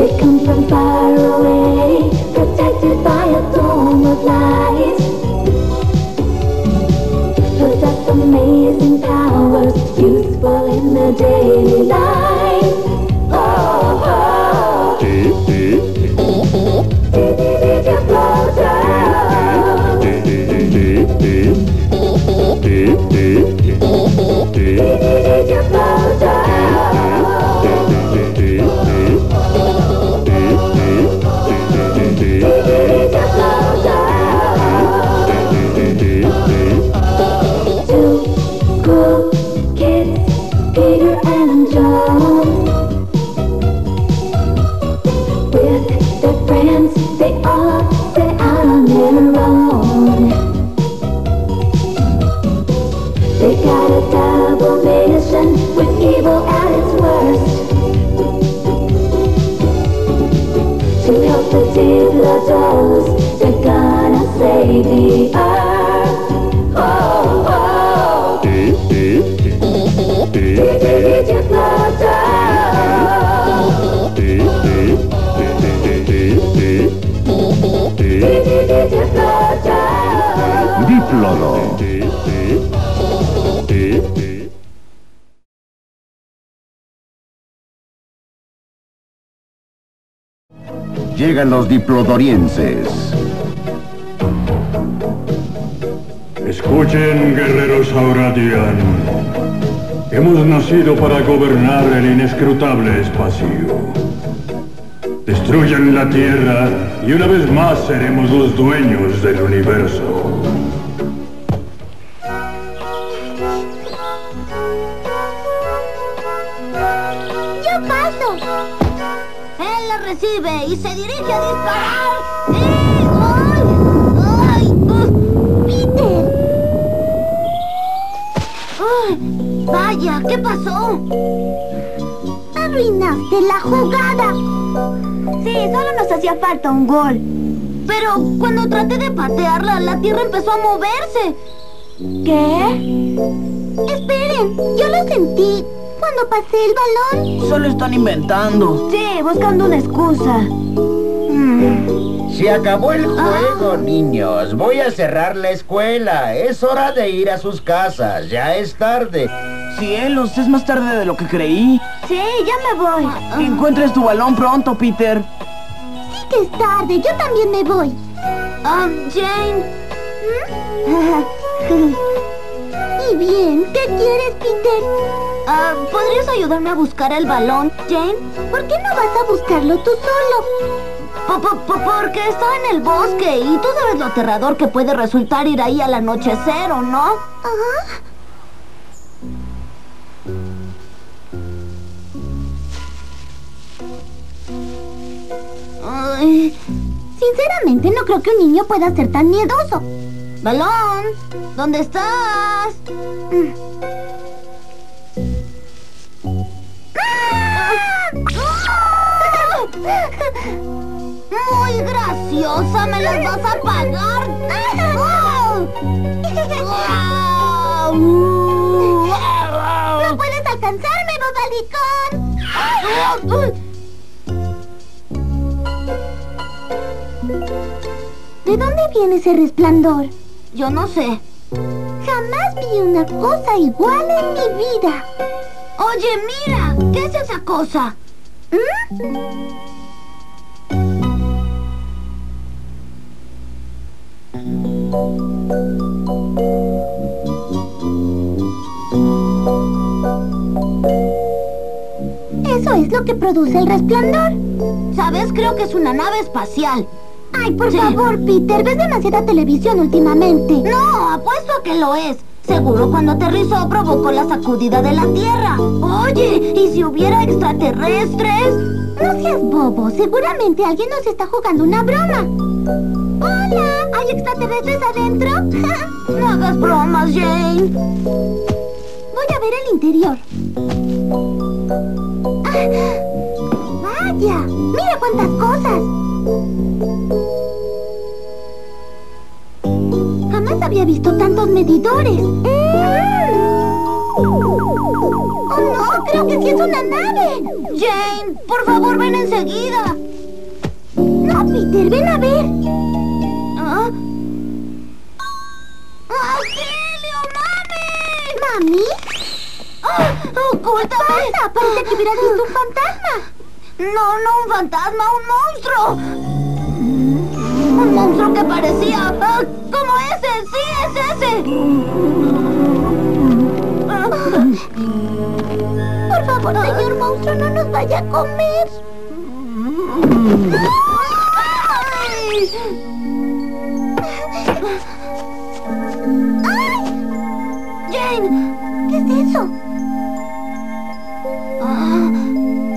They come from far away, protected by a dome of light. Possess amazing powers, useful in the daily life. Diplodo. Llegan los diplodorienses. Escuchen, guerreros Auradian. Hemos nacido para gobernar el inescrutable espacio. Destruyan la Tierra y una vez más seremos los dueños del universo. ¡Yo paso! Él la recibe y se dirige a disparar. ¡Eh! ¡Ay! ¡Ay! ¡Uh! ¡Peter! ¡Ay! ¡Vaya! ¿Qué pasó? Arruinaste la jugada. Sí, solo nos hacía falta un gol. Pero cuando traté de patearla, la tierra empezó a moverse. ¿Qué? Esperen, yo lo sentí cuando pasé el balón. Solo están inventando. Sí, buscando una excusa. Se acabó el juego, niños. Voy a cerrar la escuela. Es hora de ir a sus casas. Ya es tarde. Cielos, es más tarde de lo que creí. Sí, ya me voy. Que encuentres tu balón pronto, Peter. Sí que es tarde, yo también me voy. Ah, Jane. y bien, ¿qué quieres, Peter? Ah, ¿Podrías ayudarme a buscar el balón, Jane? ¿Por qué no vas a buscarlo tú solo? Porque está en el bosque y tú sabes lo aterrador que puede resultar ir ahí al anochecer, ¿o no? Ajá. Ay, sinceramente no creo que un niño pueda ser tan miedoso. Balón, ¿dónde estás? Muy graciosa, me las vas a pagar. No puedes alcanzarme, bobalicón. ¿De dónde viene ese resplandor? Yo no sé. Jamás vi una cosa igual en mi vida. Oye, mira, ¿qué es esa cosa? ¿Mm? Eso es lo que produce el resplandor. ¿Sabes? Creo que es una nave espacial. Ay, por favor, Peter, ves demasiada televisión últimamente. No, apuesto a que lo es. Seguro cuando aterrizó provocó la sacudida de la Tierra. Oye, ¿y si hubiera extraterrestres? No seas bobo, seguramente alguien nos está jugando una broma. Hola, ¿hay extraterrestres adentro? no hagas bromas, Jane. Voy a ver el interior. Ah, ¡Vaya! ¡Mira cuántas cosas! Jamás había visto tantos medidores. ¡Oh, no! Creo ¡Claro que sí es una nave! Jane, por favor, ven enseguida. Peter, ven a ver. ¿Ah? ¡Auxilio, mami! ¿Mami? ¡Ah! ¡Ocúltame! ¿Qué pasa? Parece que hubieras visto un fantasma. No, no un fantasma, un monstruo. Un monstruo que parecía ah, como ese, sí, es ese. Por favor, señor monstruo, no nos vaya a comer. Ay. Jane, ¿qué es eso? Ah,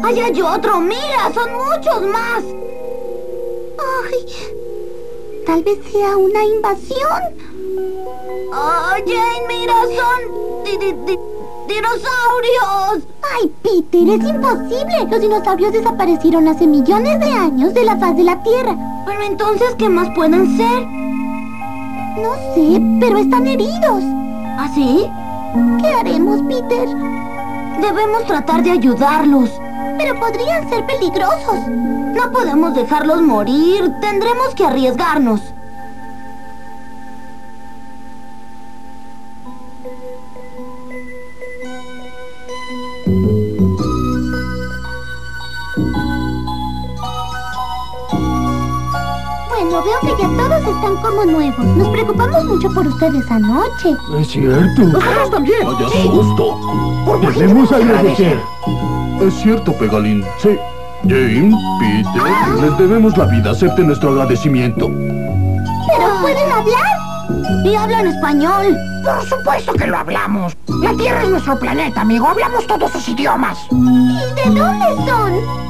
¡Ahí hay otro! ¡Mira! ¡Son muchos más! ¡Ay! Tal vez sea una invasión. ¡Oh, Jane, mira! ¡Son di- di- di- dinosaurios! ¡Ay, Peter! ¡Es imposible! Los dinosaurios desaparecieron hace millones de años de la faz de la Tierra. Pero entonces, ¿qué más pueden ser? No sé, pero están heridos. ¿Ah, sí? ¿Qué haremos, Peter? Debemos tratar de ayudarlos. Pero podrían ser peligrosos. No podemos dejarlos morir. Tendremos que arriesgarnos. Nos preocupamos mucho por ustedes anoche. Es cierto. Nosotros también. Vaya susto. Debemos agradecer. Es cierto, Pegalín. Sí. Jane, Peter, les debemos la vida. Acepten nuestro agradecimiento. ¿Pero pueden hablar? Y hablan español. Por supuesto que lo hablamos. La Tierra es nuestro planeta, amigo. Hablamos todos sus idiomas. ¿Y de dónde son?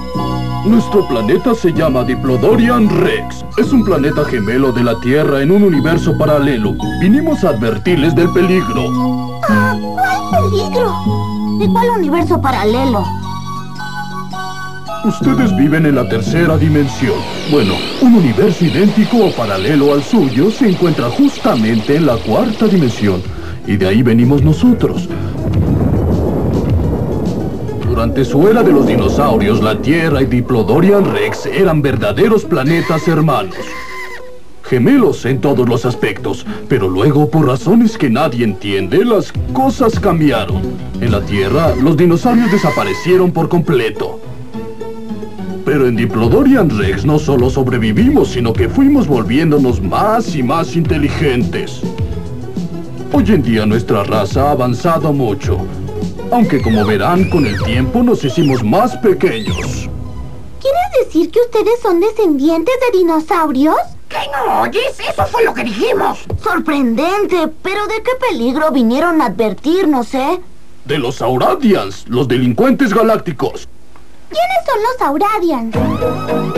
Nuestro planeta se llama Diplodorian Rex. Es un planeta gemelo de la Tierra en un universo paralelo. Vinimos a advertirles del peligro. Ah, ¿cuál peligro? ¿De cuál universo paralelo? Ustedes viven en la tercera dimensión. Bueno, un universo idéntico o paralelo al suyo se encuentra justamente en la cuarta dimensión. Y de ahí venimos nosotros. Durante su era de los dinosaurios, la Tierra y Diplodorian Rex eran verdaderos planetas hermanos. Gemelos en todos los aspectos, pero luego, por razones que nadie entiende, las cosas cambiaron. En la Tierra, los dinosaurios desaparecieron por completo. Pero en Diplodorian Rex no solo sobrevivimos, sino que fuimos volviéndonos más y más inteligentes. Hoy en día nuestra raza ha avanzado mucho. Aunque como verán, con el tiempo nos hicimos más pequeños. ¿Quieres decir que ustedes son descendientes de dinosaurios? ¿Qué no oyes? Eso fue lo que dijimos. Sorprendente, pero ¿de qué peligro vinieron a advertirnos, eh? De los Auradians, los delincuentes galácticos. ¿Quiénes son los Auradians?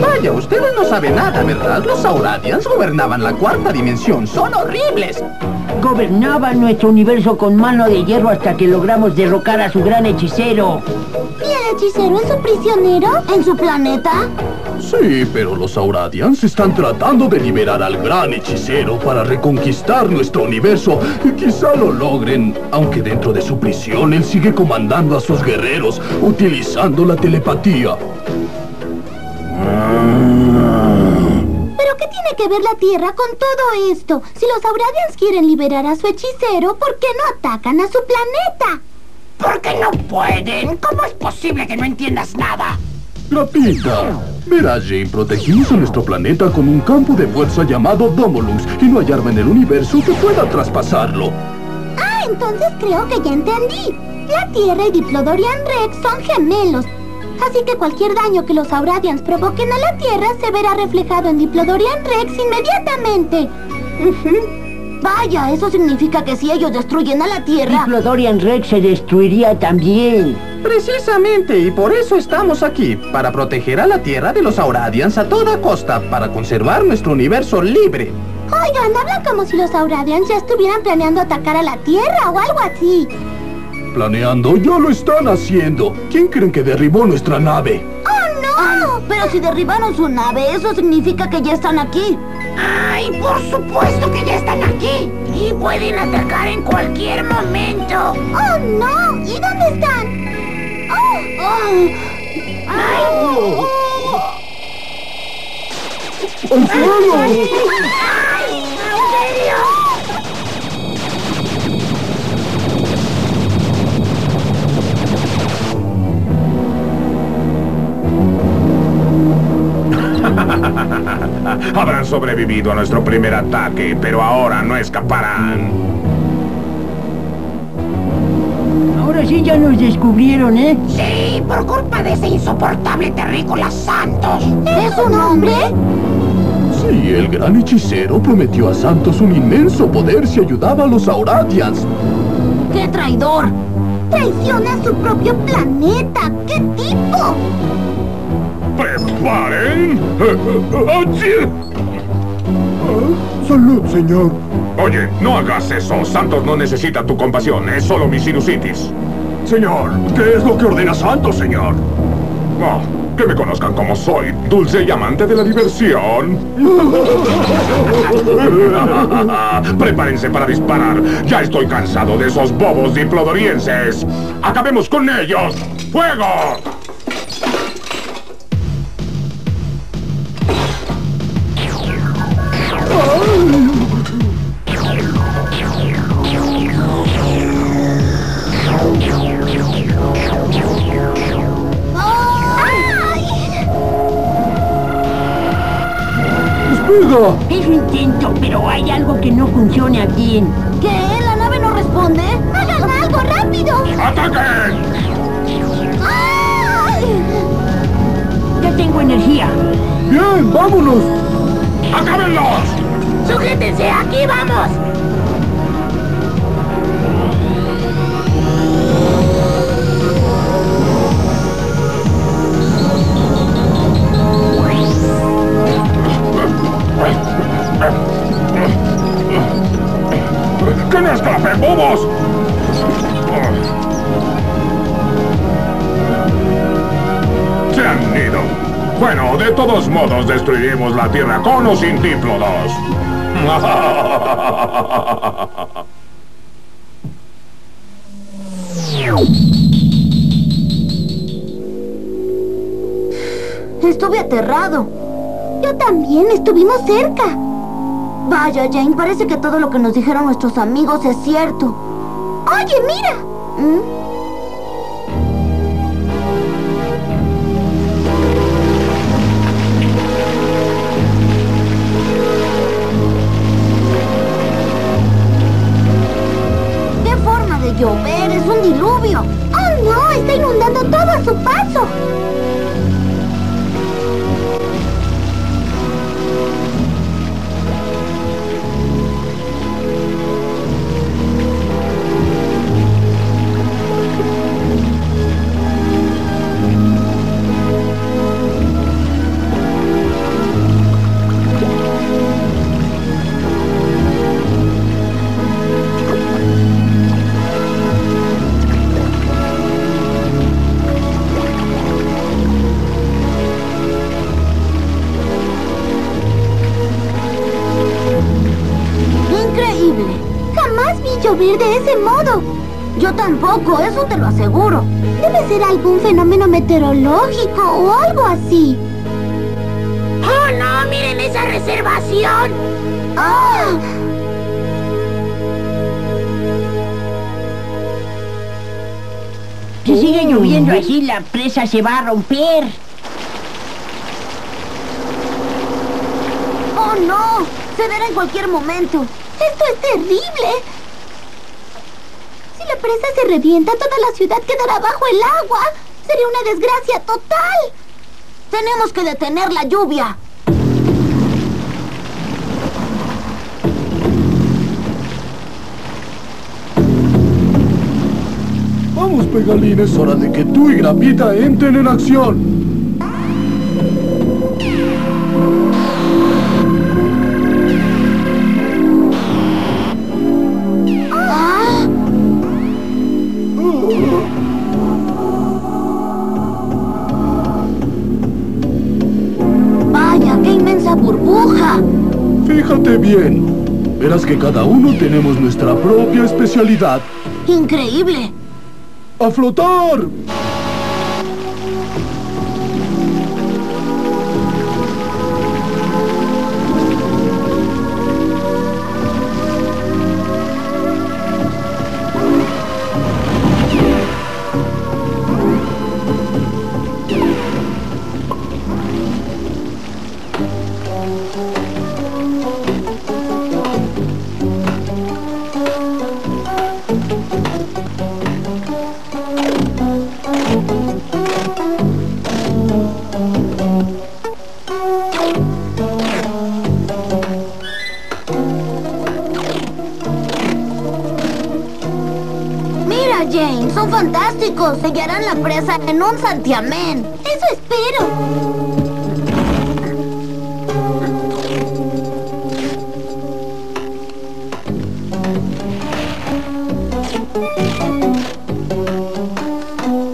Vaya, ustedes no saben nada, ¿verdad? Los Auradians gobernaban la cuarta dimensión. Son horribles. Gobernaban nuestro universo con mano de hierro hasta que logramos derrocar a su gran hechicero. ¿Y el hechicero es su prisionero? ¿En su planeta? Sí, pero los Auradians están tratando de liberar al gran hechicero para reconquistar nuestro universo. Y quizá lo logren, aunque dentro de su prisión él sigue comandando a sus guerreros, utilizando la telepatía. ¿Pero qué tiene que ver la Tierra con todo esto? Si los Auradians quieren liberar a su hechicero, ¿por qué no atacan a su planeta? ¿Por qué no pueden? ¿Cómo es posible que no entiendas nada? Gatita, verás, Jane, protegimos a nuestro planeta con un campo de fuerza llamado Domolux y no hay arma en el universo que pueda traspasarlo. Ah, entonces creo que ya entendí. La Tierra y Diplodorian Rex son gemelos. Así que cualquier daño que los Auradians provoquen a la Tierra se verá reflejado en Diplodorian Rex inmediatamente. Vaya, eso significa que si ellos destruyen a la Tierra... Diplodorian Rex se destruiría también. Precisamente, y por eso estamos aquí, para proteger a la Tierra de los Auradians a toda costa, para conservar nuestro universo libre. Oigan, hablan como si los Auradians ya estuvieran planeando atacar a la Tierra o algo así. Planeando, ya lo están haciendo. ¿Quién creen que derribó nuestra nave? ¡Oh, no! pero si derribaron su nave, eso significa que ya están aquí. ¡Ay, por supuesto que ya están aquí! Y pueden atacar en cualquier momento. ¡Oh, no! ¿Y dónde están? ¡Oh, ¡Al suelo! Habrán sobrevivido a nuestro primer ataque, pero ahora no escaparán. Ahora sí ya nos descubrieron, ¿eh? Sí, por culpa de ese insoportable terrícola Santos. ¿Es un hombre? Sí, el gran hechicero prometió a Santos un inmenso poder si ayudaba a los Auradians. ¡Qué traidor! Traiciona a su propio planeta. ¿Qué tipo? ¡Achí! Salud, señor. Oye, no hagas eso. Santos no necesita tu compasión. Es solo mi sinusitis. Señor, ¿qué es lo que ordena Santos, señor? Oh, que me conozcan como soy, dulce y amante de la diversión. Prepárense para disparar. Ya estoy cansado de esos bobos diplodorienses. ¡Acabemos con ellos! ¡Fuego! ¡Despega! Eso intento, pero hay algo que no funciona bien. ¿Qué? ¿La nave no responde? ¡Hagan algo rápido! ¡Ataquen! ¡Ay! Ya tengo energía. ¡Bien, vámonos! ¡Acábenlos! ¡Sujétense! ¡Aquí vamos! ¡Que no escapen, bobos! Se han ido. Bueno, de todos modos destruiremos la Tierra con o sin díplodos. Estuve aterrado. Yo también, estuvimos cerca. Vaya, Jane, parece que todo lo que nos dijeron nuestros amigos es cierto. Oye, mira. ¿Mm? ¿Qué forma de llover? Es un diluvio. ¡Oh, no! Está inundando todo a su paso. Eso te lo aseguro. Debe ser algún fenómeno meteorológico o algo así. ¡Oh, no! ¡Miren esa reservación! ¡Ah! Si sigue lloviendo así, la presa se va a romper. ¡Oh, no! Cederá en cualquier momento. ¡Esto es terrible! Presa se revienta, toda la ciudad quedará bajo el agua. Sería una desgracia total. Tenemos que detener la lluvia. Vamos, Pegalín, es hora de que tú y Grapita entren en acción. Fíjate bien. Verás que cada uno tenemos nuestra propia especialidad. Increíble. ¡A flotar! Sellarán la presa en un santiamén. Eso espero.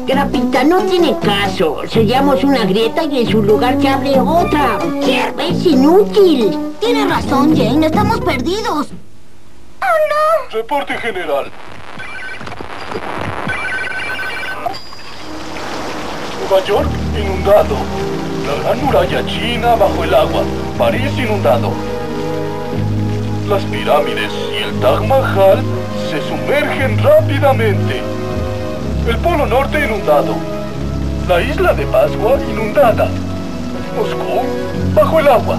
Grapita, no tiene caso. Sellamos una grieta y en su lugar se abre otra. Es inútil. Tienes razón, Jane. Estamos perdidos. ¡Oh, Reporte general. Nueva York inundado. La gran muralla china bajo el agua. París inundado. Las pirámides y el Taj Mahal se sumergen rápidamente. El Polo Norte inundado. La isla de Pascua inundada. Moscú bajo el agua.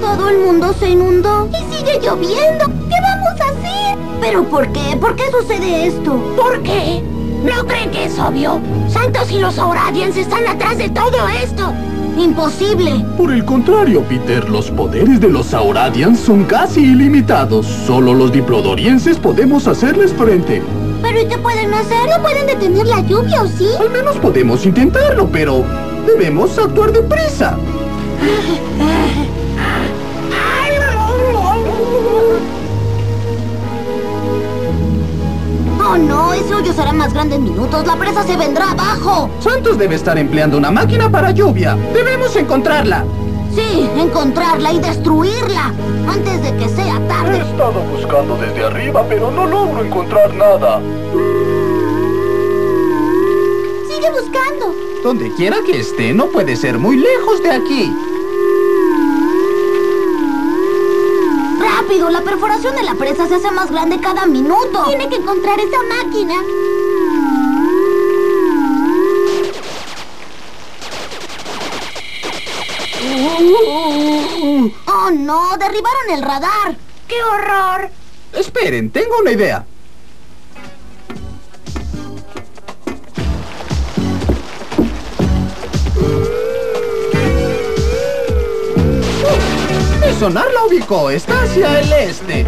Todo el mundo se inundó. Y sigue lloviendo. ¿Qué vamos a hacer? ¿Pero por qué? ¿Por qué sucede esto? ¿Por qué? ¿No creen que es obvio? Santos y los Auradians están atrás de todo esto. Imposible. Por el contrario, Peter, los poderes de los Sauradians son casi ilimitados. Solo los diplodorienses podemos hacerles frente. ¿Pero y qué pueden hacer? ¿No pueden detener la lluvia o sí? Al menos podemos intentarlo, pero debemos actuar deprisa. Oh no, ese hoyo será más grande en minutos. La presa se vendrá abajo. Santos debe estar empleando una máquina para lluvia. Debemos encontrarla. Sí, encontrarla y destruirla antes de que sea He tarde. estado buscando desde arriba, pero no logro encontrar nada. Sigue buscando. Donde quiera que esté, no puede ser muy lejos de aquí. La perforación de la presa se hace más grande cada minuto. Tiene que encontrar esa máquina. Oh no, derribaron el radar. ¡Qué horror! Esperen, tengo una idea. Sonar la ubicó, está hacia el este.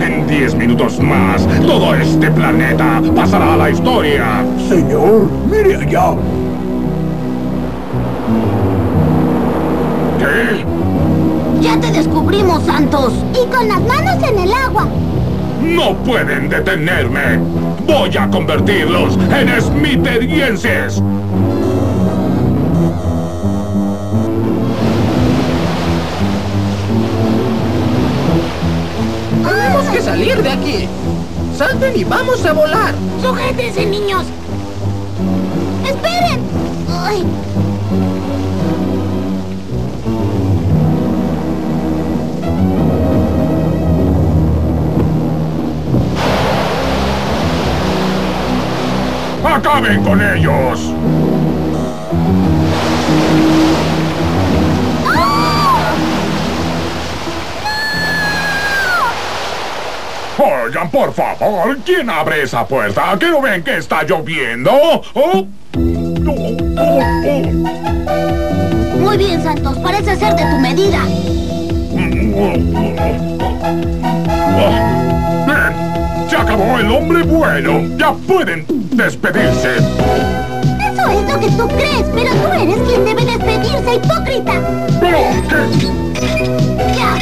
En 10 minutos más, todo este planeta pasará a la historia. Señor, mire allá. ¿Qué? Ya te descubrimos, Santos. Y con las manos en el agua. No pueden detenerme. Voy a convertirlos en smitherienses. Tenemos que salir de aquí. Salten y vamos a volar. ¡Sujétense, niños! ¡Esperen! Ay, ¡Acaben con ellos! Oigan, por favor, ¿quién abre esa puerta? ¿Que no ven que está lloviendo? ¿Oh? Oh, oh, oh. Muy bien, Santos. Parece ser de tu medida. Se acabó el hombre bueno. Ya pueden despedirse. Eso es lo que tú crees, pero tú eres quien debe despedirse, hipócrita. ¿Pero qué? ¡Ya!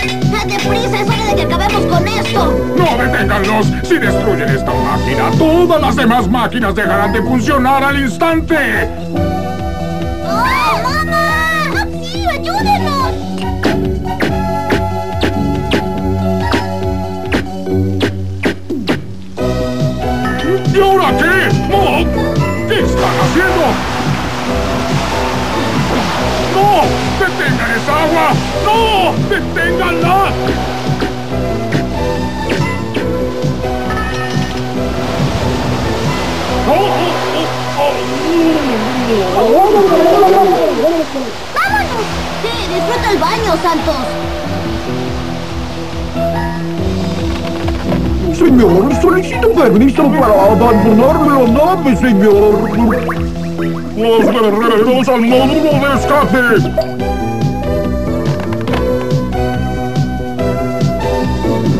¡Deprisa! ¡Es hora de que acabemos con esto! ¡No deténganlos! Si destruyen esta máquina, todas las demás máquinas dejarán de funcionar al instante. ¡Oh, ¿Y ahora qué? ¡No! ¿Qué están haciendo? ¡No! ¡Detengan esa agua! ¡No! ¡Deténganla! ¡Oh, oh, oh, oh! ¡Vámonos! Sí, disfruta el baño, Santos. Señor, solicito permiso para abandonar la nave, señor. ¡Los guerreros al módulo de escape!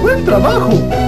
¡Buen trabajo!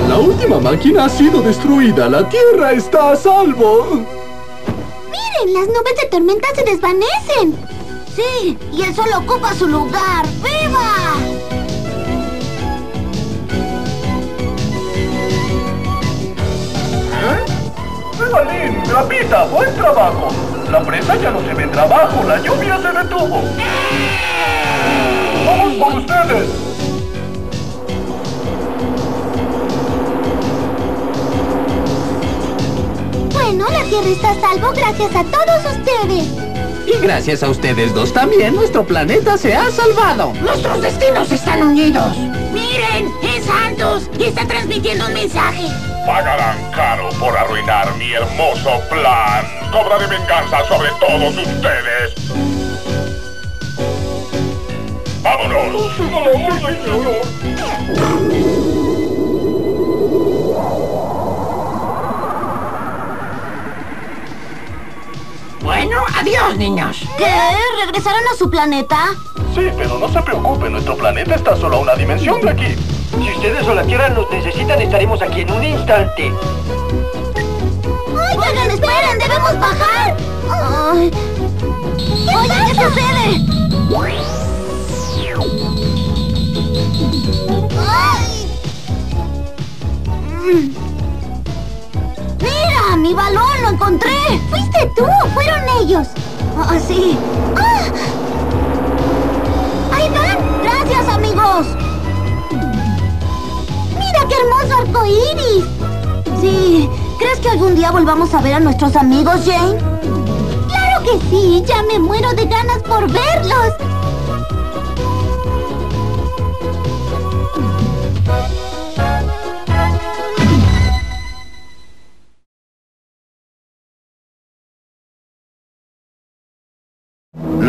La última máquina ha sido destruida. La Tierra está a salvo. Miren, las nubes de tormenta se desvanecen. Sí, y el sol ocupa su lugar. ¡Viva! Evalín, Grapita, buen trabajo. La presa ya no se vendrá abajo, la lluvia se detuvo. ¡Vamos por ustedes! Bueno, la Tierra está a salvo gracias a todos ustedes. Y gracias a ustedes dos también, nuestro planeta se ha salvado. Nuestros destinos están unidos. Miren, es Santos y está transmitiendo un mensaje. Pagarán caro por arruinar mi hermoso plan. Cobraré venganza sobre todos ustedes. ¡Vámonos! Bueno, adiós, niños. ¿Qué? ¿Regresaron a su planeta? Sí, pero no se preocupe, nuestro planeta está solo a una dimensión de aquí. Si ustedes o la Tierra nos necesitan, estaremos aquí en un instante. ¡Oigan, esperen! ¡Debemos bajar! Ay. ¡Oye, qué sucede! ¡Ay! ¡Mira! ¡Mi balón! ¡Lo encontré! ¡Fuiste tú! ¡Fueron ellos! ¡Ah, sí! ¡Ah! ¡Ahí van! ¡Gracias, amigos! ¡Mira qué hermoso arco iris! Sí. ¿Crees que algún día volvamos a ver a nuestros amigos, Jane? ¡Claro que sí! ¡Ya me muero de ganas por verlos!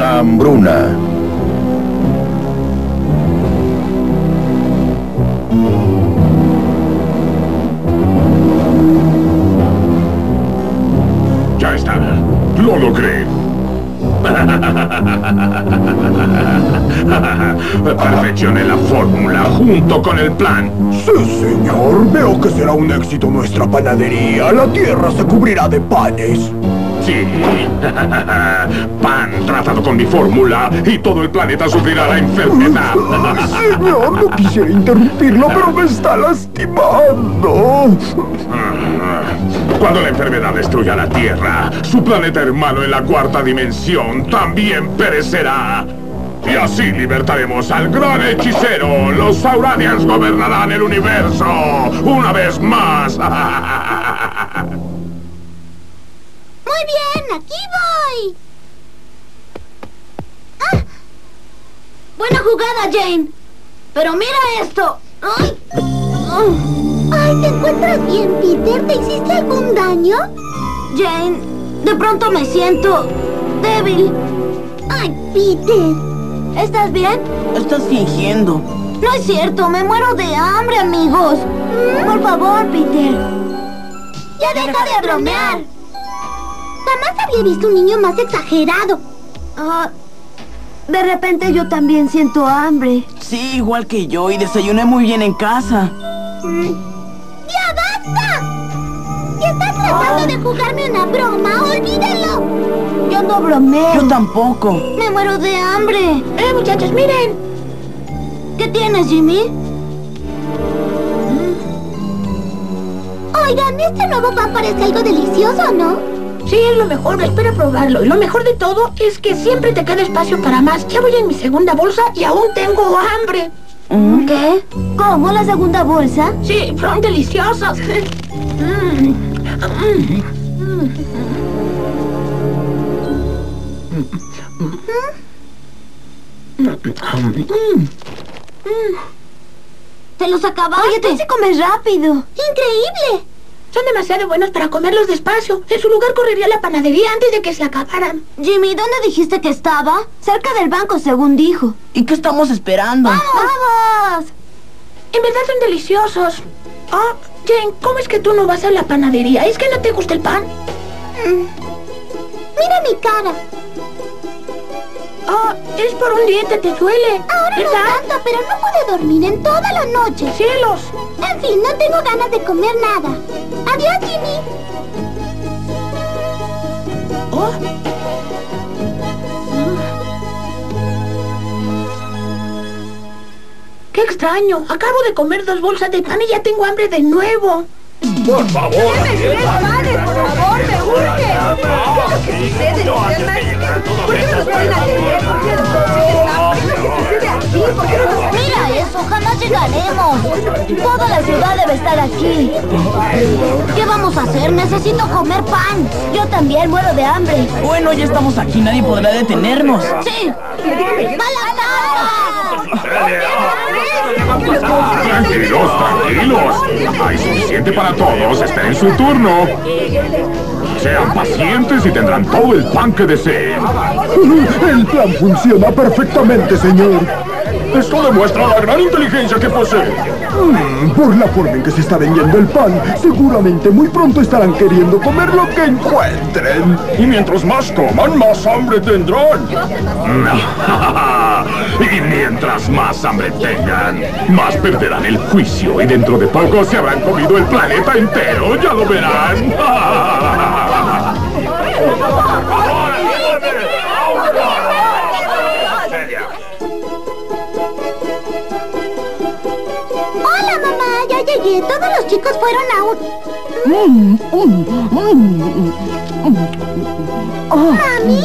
La hambruna. Junto con el plan. Sí, señor. Veo que será un éxito nuestra panadería. La tierra se cubrirá de panes. Sí. Pan trazado con mi fórmula y todo el planeta sufrirá la enfermedad. Señor, no quisiera interrumpirlo, pero me está lastimando. Cuando la enfermedad destruya la Tierra, su planeta hermano en la cuarta dimensión también perecerá. Y así libertaremos al gran hechicero. Los Sauradians gobernarán el universo. Una vez más. Muy bien, aquí voy. ¡Ah! Buena jugada, Jane. Pero mira esto. ¡Ay! Ay, ¿te encuentras bien, Peter? ¿Te hiciste algún daño? Jane, de pronto me siento débil. Ay, Peter. ¿Estás bien? Estás fingiendo. No es cierto, me muero de hambre, amigos. Por favor, Peter. Ya deja de bromear. Jamás había visto un niño más exagerado. Ah, de repente yo también siento hambre. Sí, igual que yo, y desayuné muy bien en casa. ¡Ya! Si estás tratando de jugarme una broma, olvídalo. Yo no bromeo. Yo tampoco. Me muero de hambre. Eh, muchachos, miren. ¿Qué tienes, Jimmy? Oigan, este nuevo pan parece algo delicioso, ¿no? Sí, es lo mejor, espera probarlo. Y lo mejor de todo es que siempre te queda espacio para más. Ya voy en mi segunda bolsa y aún tengo hambre. ¿Qué? ¿Cómo la segunda bolsa? Sí, son deliciosas. Mm. ¿Te los acabaste? Oye, tú sí comes rápido. ¡Increíble! Son demasiado buenos para comerlos despacio. En su lugar correría a la panadería antes de que se acabaran. Jimmy, ¿dónde dijiste que estaba? Cerca del banco, según dijo. ¿Y qué estamos esperando? ¡Vamos! En verdad son deliciosos. Ah, Jane, ¿cómo es que tú no vas a la panadería? ¿Es que no te gusta el pan? Mira mi cara. Ah, es por un diente, te duele. Ahora no tanto, pero no pude dormir en toda la noche. ¡Cielos! En fin, no tengo ganas de comer nada. Adiós, Jimmy. Oh. Extraño! Acabo de comer dos bolsas de pan y ya tengo hambre de nuevo. Por favor. por favor, me urge. ¿Qué es lo que sucede? ¿Por qué no nos pueden atender? ¿Por qué no nos siguen hambre? ¿Qué es lo que sucede aquí? ¿Por qué no nos Mira eso, jamás llegaremos. Toda la ciudad debe estar aquí. ¿Qué vamos a hacer? Necesito comer pan. Yo también muero de hambre. Bueno, ya estamos aquí, nadie podrá detenernos. ¡Sí! ¡Mala Tranquilos, tranquilos. Hay suficiente para todos. Esperen su turno. Sean pacientes y tendrán todo el pan que deseen. El plan funciona perfectamente, señor. Esto demuestra la gran inteligencia que posee. Mm, Por la forma en que se está vendiendo el pan, seguramente muy pronto estarán queriendo comer lo que encuentren. Y mientras más coman, más hambre tendrán. y mientras más hambre tengan, más perderán el juicio y dentro de poco se habrán comido el planeta entero. Ya lo verán. llegué. Todos los chicos fueron a un... Mm, Oh. ¿Mami?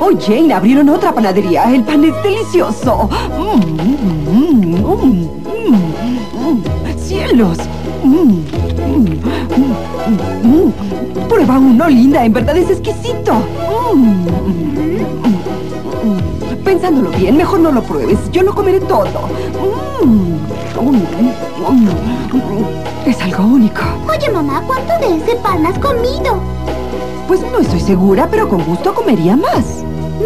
Oh, Jane, abrieron otra panadería. El pan es delicioso. Mm, mm, mm, mm, mm. ¡Cielos! Mm, mm, mm, mm. Prueba uno, linda. En verdad es exquisito. Mm, mm, mm. Pensándolo bien, mejor no lo pruebes. Yo lo comeré todo. Es algo único. Oye, mamá, ¿cuánto de ese pan has comido? Pues no estoy segura, pero con gusto comería más.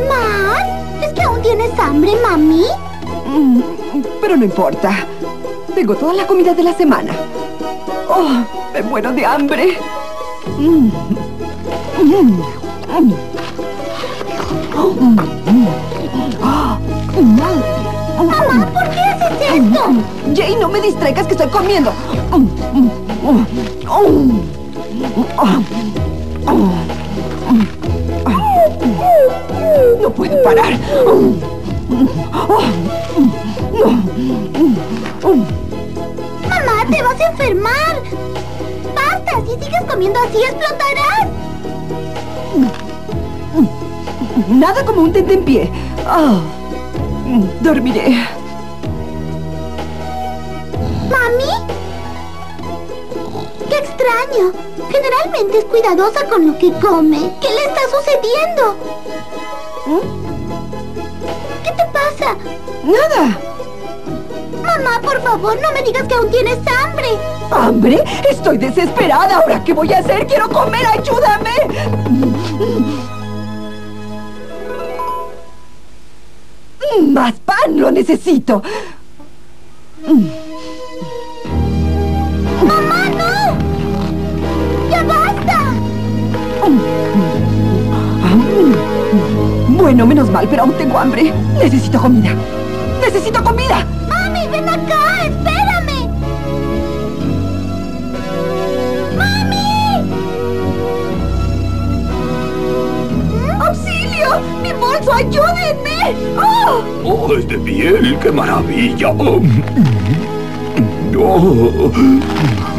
¿Más? ¿Es que aún tienes hambre, mami? Mm, pero no importa. Tengo toda la comida de la semana. Oh, me muero de hambre. Mm, mm, mm. Esto? Jane, no me distraigas que estoy comiendo. Mm, mm, mm. Ah, ah, ah. No puedo parar. Ah. Mamá, te vas a enfermar. Basta, si sigues comiendo así explotarás. Nada como un tentempié. Ah, mm, dormiré. ¡Qué extraño! Generalmente es cuidadosa con lo que come. ¿Qué le está sucediendo? ¿Qué te pasa? Nada. Mamá, por favor, no me digas que aún tienes hambre. ¿Hambre? Estoy desesperada. ¿Ahora qué voy a hacer? ¡Quiero comer! ¡Ayúdame! Mm, ¡Más pan! ¡Lo necesito! Bueno, menos mal, pero aún tengo hambre. Necesito comida. ¡Necesito comida! ¡Mami, ven acá! ¡Espérame! ¡Mami! ¡Auxilio! ¡Mi bolso! ¡Ayúdenme! ¡Oh! ¡Oh, es de piel! ¡Qué maravilla! Oh, mm, oh.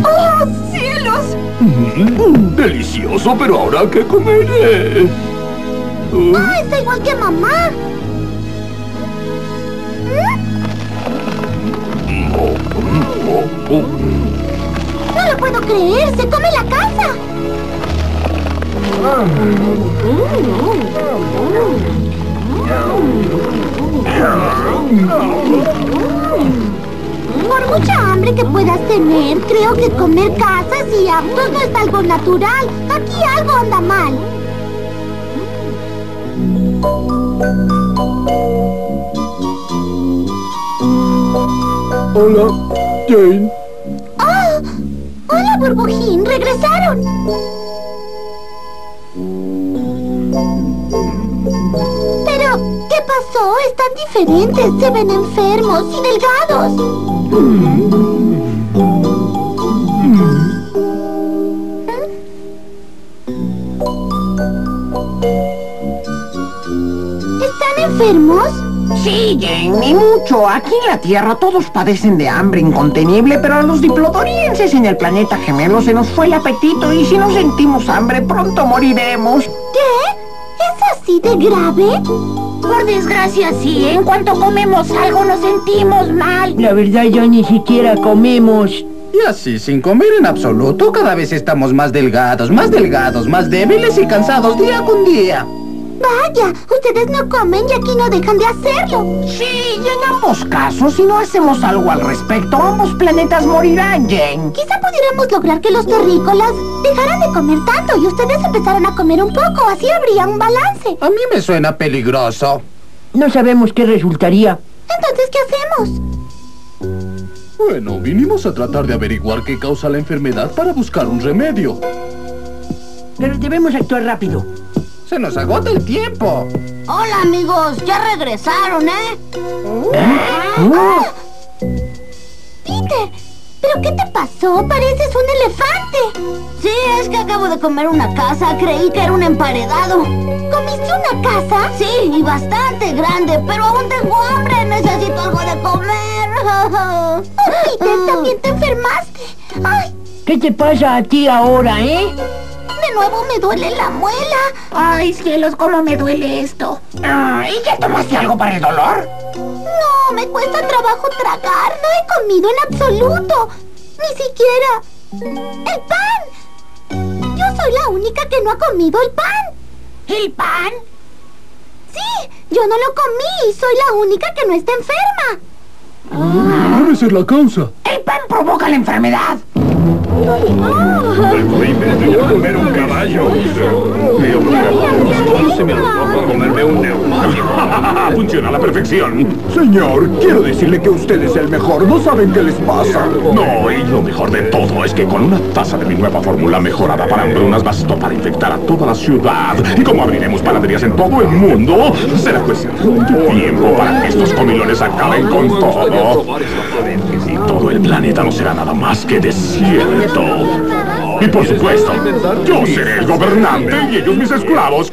¡Oh, cielos! Mm, delicioso, pero ahora ¿qué comeré? Ah, está igual que mamá. No lo puedo creer, se come la casa. Por mucha hambre que puedas tener, creo que comer casas y autos no es algo natural. Aquí algo anda mal. Hola, Jane. ¡Oh! ¡Hola, burbujín! ¡Regresaron! Pero, ¿qué pasó? Están diferentes. Se ven enfermos y delgados. ¿Están enfermos? Sí, Jane, y mucho. Aquí en la Tierra todos padecen de hambre incontenible, pero a los diplodorienses en el planeta gemelo se nos fue el apetito y si no sentimos hambre pronto moriremos. ¿Qué? ¿Es así de grave? Por desgracia, sí. En cuanto comemos algo nos sentimos mal. La verdad ya ni siquiera comemos. Y así, sin comer en absoluto, cada vez estamos más delgados, más delgados, más débiles y cansados día con día. Vaya, ustedes no comen y aquí no dejan de hacerlo. Sí, y en ambos casos, si no hacemos algo al respecto, ambos planetas morirán, Jane. Quizá pudiéramos lograr que los terrícolas dejaran de comer tanto y ustedes empezaran a comer un poco. Así habría un balance. A mí me suena peligroso. No sabemos qué resultaría. Entonces, ¿qué hacemos? Bueno, vinimos a tratar de averiguar qué causa la enfermedad para buscar un remedio. Pero debemos actuar rápido. Se nos agota el tiempo. Hola, amigos. Ya regresaron, ¿eh? Oh, Peter, ¿pero qué te pasó? Pareces un elefante. Sí, es que acabo de comer una casa. Creí que era un emparedado. ¿Comiste una casa? Sí, y bastante grande, pero aún tengo hambre. Necesito algo de comer. Peter, también te enfermaste. Ay, ¿Qué te pasa a ti ahora, eh? De nuevo me duele la muela. Ay, cielos, cómo me duele esto. Ah, ¿Y ya tomaste algo para el dolor? No, me cuesta trabajo tragar. No he comido en absoluto. Ni siquiera... ¡El pan! Yo soy la única que no ha comido el pan. ¿El pan? Sí, yo no lo comí y soy la única que no está enferma. Debe ser la causa. El pan provoca la enfermedad. Comer un caballo. Se me antoja comerme un neumático. Funciona a la perfección. Señor, quiero decirle que usted es el mejor. ¿No saben qué les pasa? No, y lo mejor de todo es que con una taza de mi nueva fórmula mejorada para hambrunas bastó para infectar a toda la ciudad. Y como abriremos panaderías en todo el mundo, será cuestión de tiempo para que estos comilones acaben con todo. Todo el planeta no será nada más que desierto. Y por supuesto, yo seré el gobernante y ellos mis esclavos.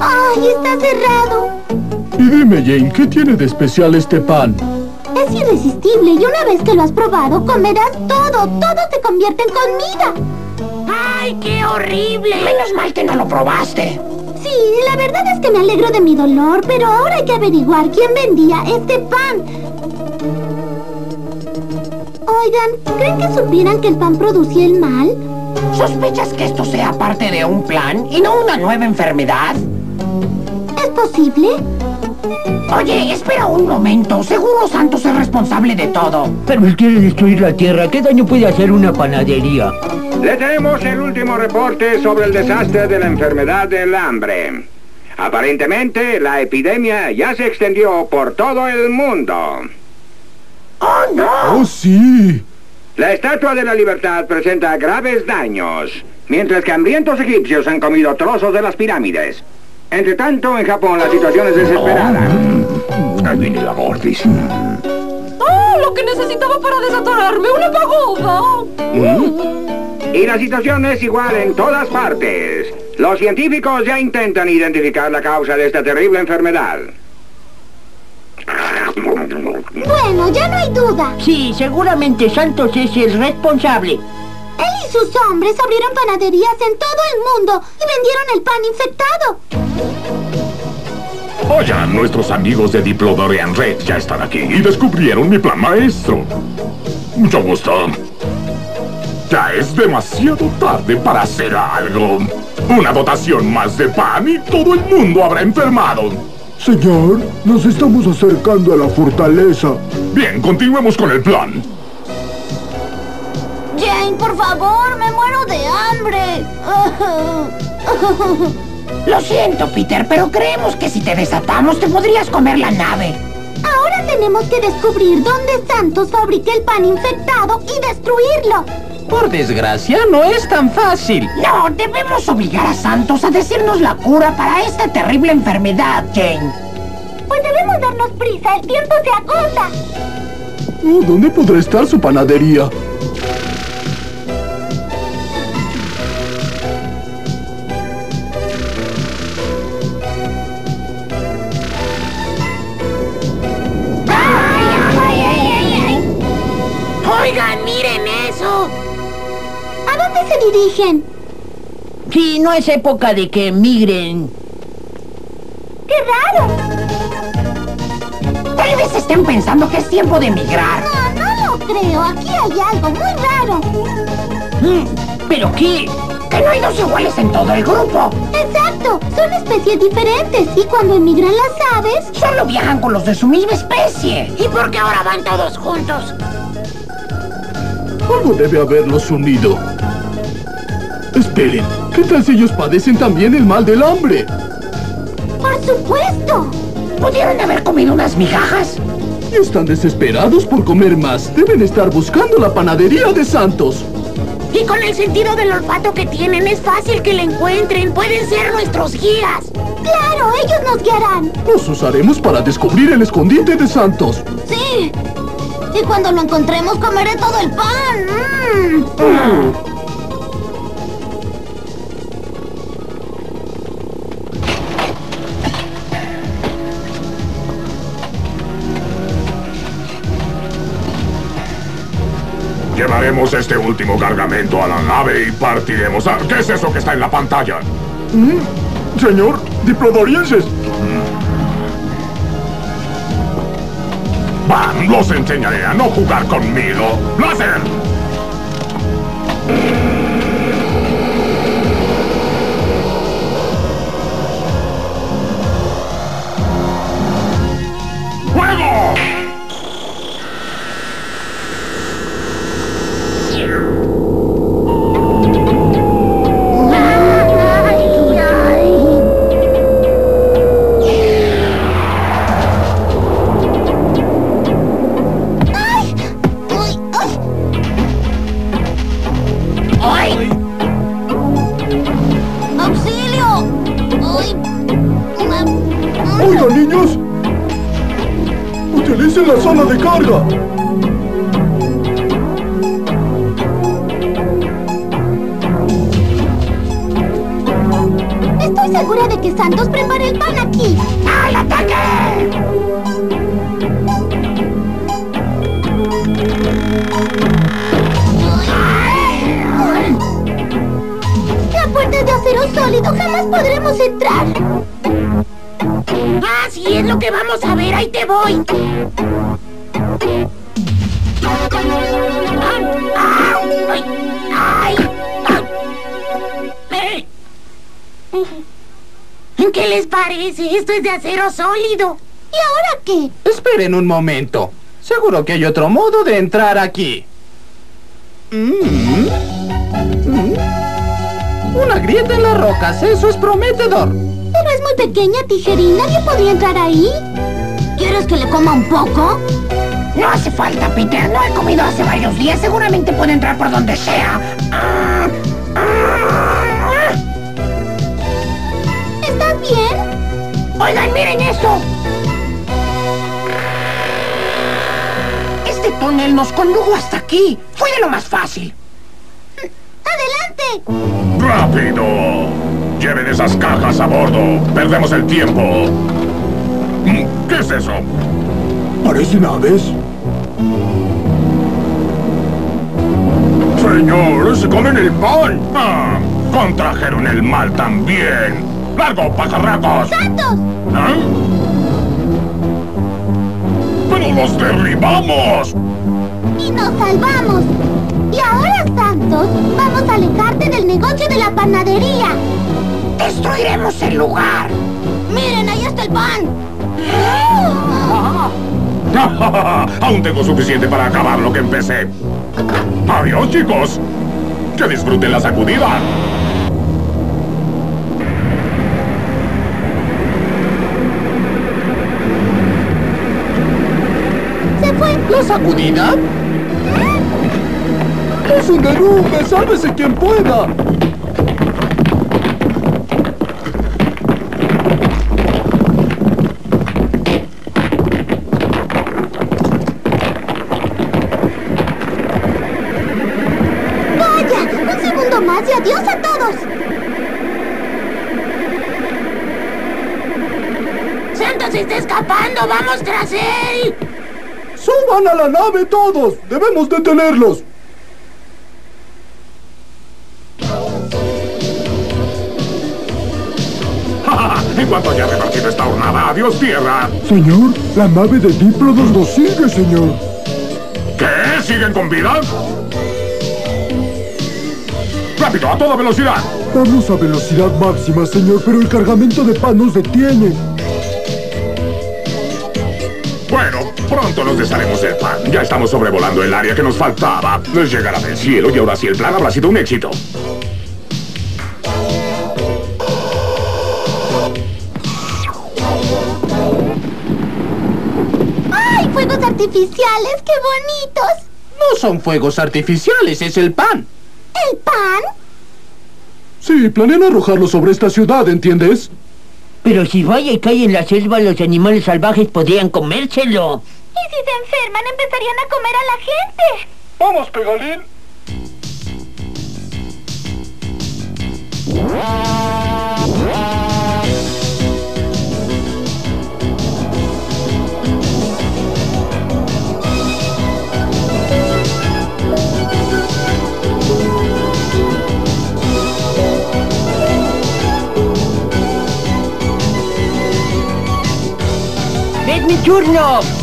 ¡Ay, está cerrado! Y dime, Jane, ¿qué tiene de especial este pan? Es irresistible y una vez que lo has probado, comerás todo. Todo se convierte en comida. ¡Ay, qué horrible! Menos mal que no lo probaste. Sí, la verdad es que me alegro de mi dolor, pero ahora hay que averiguar quién vendía este pan. Oigan, ¿creen que supieran que el pan producía el mal? ¿Sospechas que esto sea parte de un plan y no una nueva enfermedad? ¿Es posible? Oye, espera un momento. Seguro Santos es responsable de todo. Pero él quiere destruir la Tierra. ¿Qué daño puede hacer una panadería? Le tenemos el último reporte sobre el desastre de la enfermedad del hambre. Aparentemente, la epidemia ya se extendió por todo el mundo. ¡Oh, no! ¡Oh, sí! La Estatua de la Libertad presenta graves daños, mientras que hambrientos egipcios han comido trozos de las pirámides. Entre tanto, en Japón la situación es desesperada. Ahí viene la gordis. ¡Oh, lo que necesitaba para desatorarme! ¡Una pagoda! Y la situación es igual en todas partes. Los científicos ya intentan identificar la causa de esta terrible enfermedad. Bueno, ya no hay duda. Sí, seguramente Santos es el responsable. Él y sus hombres abrieron panaderías en todo el mundo y vendieron el pan infectado. Oigan, nuestros amigos de Diplodorian Red ya están aquí y descubrieron mi plan maestro. Mucho gusto. Ya es demasiado tarde para hacer algo. Una dotación más de pan y todo el mundo habrá enfermado. Señor, nos estamos acercando a la fortaleza. Bien, continuemos con el plan. Jane, por favor, me muero de hambre. Lo siento, Peter, pero creemos que si te desatamos te podrías comer la nave. Ahora tenemos que descubrir dónde Santos fabrica el pan infectado y destruirlo. Por desgracia, no es tan fácil. No, debemos obligar a Santos a decirnos la cura para esta terrible enfermedad, Jane. Pues debemos darnos prisa, el tiempo se agota. Oh, ¿Dónde podrá estar su panadería? Se dirigen? Sí, no es época de que emigren. ¡Qué raro! Tal vez estén pensando que es tiempo de emigrar. No, no lo creo. Aquí hay algo muy raro. Mm, ¿Pero qué? Que no hay dos iguales en todo el grupo. Exacto. Son especies diferentes. Y cuando emigran las aves... Solo viajan con los de su misma especie. ¿Y por qué ahora van todos juntos? Algo debe haberlos unido. Esperen, ¿qué tal si ellos padecen también el mal del hambre? ¡Por supuesto! ¿Pudieron haber comido unas migajas? Y están desesperados por comer más. Deben estar buscando la panadería de Santos. Y con el sentido del olfato que tienen, es fácil que la encuentren. Pueden ser nuestros guías. ¡Claro! ¡Ellos nos guiarán! Los usaremos para descubrir el escondite de Santos. ¡Sí! Y cuando lo encontremos, comeré todo el pan. Mm. Llevaremos este último cargamento a la nave y partiremos a... ¿Qué es eso que está en la pantalla? Mm, Señor, diplodorienses. Van, los enseñaré a no jugar conmigo. ¡Láser! ¿Qué les parece? Esto es de acero sólido. ¿Y ahora qué? Esperen un momento. Seguro que hay otro modo de entrar aquí. Mm. Mm. Una grieta en las rocas, eso es prometedor. Pero es muy pequeña, tijerín. Nadie podría entrar ahí. ¿Quieres que le coma un poco? No hace falta, Peter. No he comido hace varios días. Seguramente puede entrar por donde sea. Ah, ah. ¿Estás bien? Oigan, miren esto. Este túnel nos condujo hasta aquí. Fue de lo más fácil. ¡Adelante! ¡Rápido! Lleven esas cajas a bordo. Perdemos el tiempo. ¿Qué es eso? Parecen aves. Señor, se comen el pan. Ah, contrajeron el mal también. ¡Largo, pajarracos! ¡Santos! ¿Ah? ¡Pero los derribamos! Y nos salvamos. Y ahora, Santos, vamos a alejarte del negocio de la panadería. Destruiremos el lugar. Miren, ahí está el pan. Aún tengo suficiente para acabar lo que empecé. Adiós, chicos. Que disfruten la sacudida. ¿Se fue? ¿La sacudida? ¡Es un derrumbe! ¡Sálvese quien pueda! ¡Vamos tras él! ¡Suban a la nave todos! ¡Debemos detenerlos! en cuanto haya repartido esta hornada, adiós tierra. Señor, la nave de Diplodos nos sigue, señor. ¿Qué? ¿Siguen con vida? ¡Rápido, a toda velocidad! Vamos a velocidad máxima, señor, pero el cargamento de pan nos detiene. Nos desharemos del pan. Ya estamos sobrevolando el área que nos faltaba. Les llegará del cielo y ahora sí el plan habrá sido un éxito. ¡Ay, fuegos artificiales! ¡Qué bonitos! No son fuegos artificiales, es el pan. ¿El pan? Sí, planean arrojarlo sobre esta ciudad, ¿entiendes? Pero si vaya y cae en la selva, los animales salvajes podrían comérselo. ¿Y si se enferman, empezarían a comer a la gente? Vamos, Pegalín. ¡Es mi turno!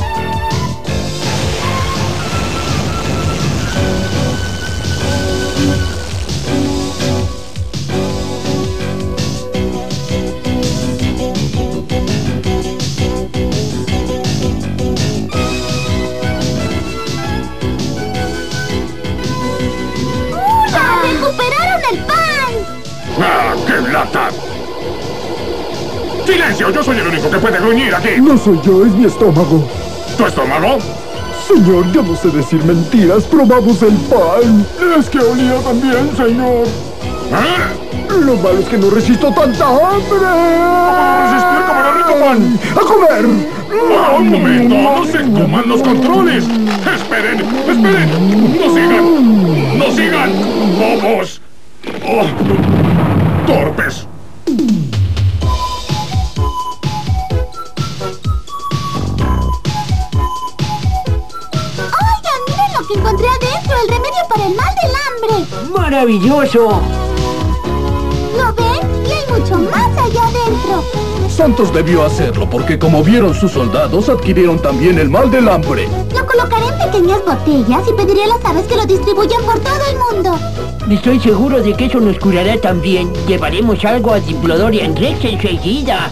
¡Silencio! Yo soy el único que puede gruñir aquí. No soy yo, es mi estómago. ¿Tu estómago? Señor, yo no sé decir mentiras. Probamos el pan. Es que olía también, señor. ¿Ah? Lo malo es que no resisto tanta hambre. resistir comer el rico pan? ¡A comer! Ah, ¡Un momento! ¡No se coman los controles! ¡Esperen! ¡Esperen! ¡No sigan! ¡No sigan! ¡Bobos! Oh, ¡Torpes! ¡Oigan, miren lo que encontré adentro! ¡El remedio para el mal del hambre! ¡Maravilloso! ¿Lo ven? Y hay mucho más allá adentro. Santos debió hacerlo porque como vieron sus soldados, adquirieron también el mal del hambre. Lo colocaré en pequeñas botellas y pediré a las aves que lo distribuyan por todo el mundo. Estoy seguro de que eso nos curará también. Llevaremos algo a Diplodorian Rex enseguida.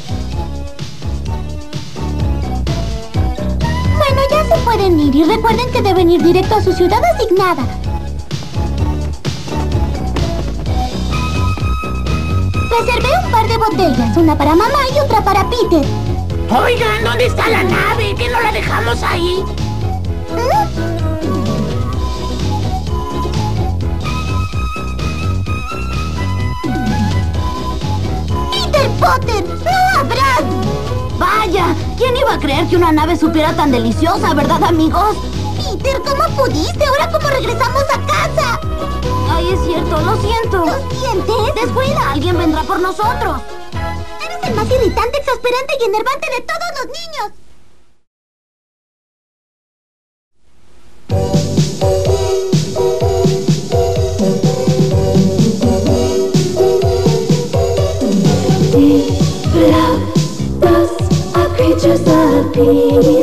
Bueno, ya se pueden ir y recuerden que deben ir directo a su ciudad asignada. Reservé un par de botellas, una para mamá y otra para Peter. Oigan, ¿dónde está la nave? ¿Que no la dejamos ahí? Potter! ¡No habrá! Vaya, ¿quién iba a creer que una nave supiera tan deliciosa, verdad, amigos? Peter, ¿cómo pudiste? ¿Ahora cómo regresamos a casa? Ay, es cierto, lo siento. ¿Lo sientes? Descuida, alguien vendrá por nosotros. Eres el más irritante, exasperante y enervante de todos los niños. be.